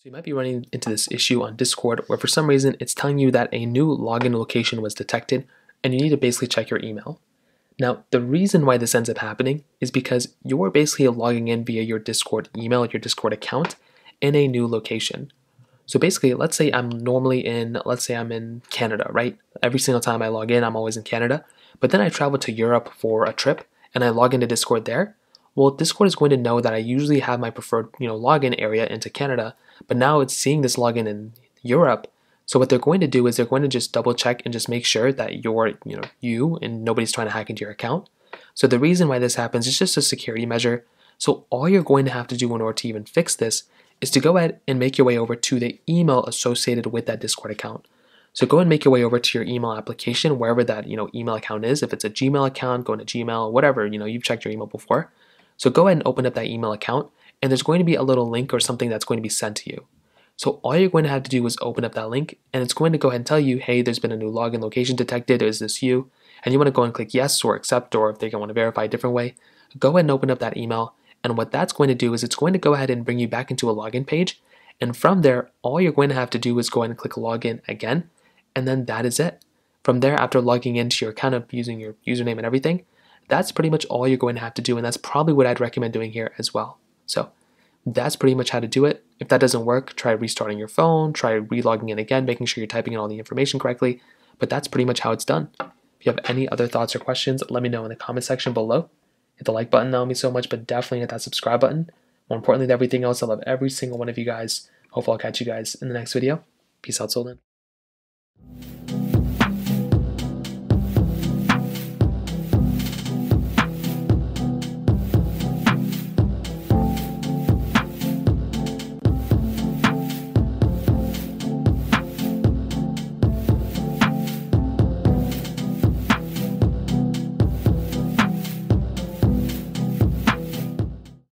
So you might be running into this issue on Discord where for some reason it's telling you that a new login location was detected and you need to basically check your email. Now, the reason why this ends up happening is because you're basically logging in via your Discord email, your Discord account, in a new location. So basically, let's say I'm normally in, let's say I'm in Canada, right? Every single time I log in, I'm always in Canada. But then I travel to Europe for a trip and I log into Discord there. Well, Discord is going to know that I usually have my preferred, you know, login area into Canada, but now it's seeing this login in Europe. So what they're going to do is they're going to just double check and just make sure that you're, you know, you and nobody's trying to hack into your account. So the reason why this happens is just a security measure. So all you're going to have to do in order to even fix this is to go ahead and make your way over to the email associated with that Discord account. So go and make your way over to your email application, wherever that you know email account is. If it's a Gmail account, go into Gmail, whatever you know you've checked your email before. So go ahead and open up that email account, and there's going to be a little link or something that's going to be sent to you. So all you're going to have to do is open up that link, and it's going to go ahead and tell you, hey, there's been a new login location detected. Is this you? And you want to go and click yes or accept, or if they want to verify a different way, go ahead and open up that email. And what that's going to do is it's going to go ahead and bring you back into a login page. And from there, all you're going to have to do is go ahead and click login again, and then that is it. From there, after logging into your account of using your username and everything, that's pretty much all you're going to have to do, and that's probably what I'd recommend doing here as well. So that's pretty much how to do it. If that doesn't work, try restarting your phone, try relogging in again, making sure you're typing in all the information correctly. But that's pretty much how it's done. If you have any other thoughts or questions, let me know in the comment section below. Hit the like button, that would mean so much, but definitely hit that subscribe button. More importantly than everything else, I love every single one of you guys. Hopefully I'll catch you guys in the next video. Peace out, then.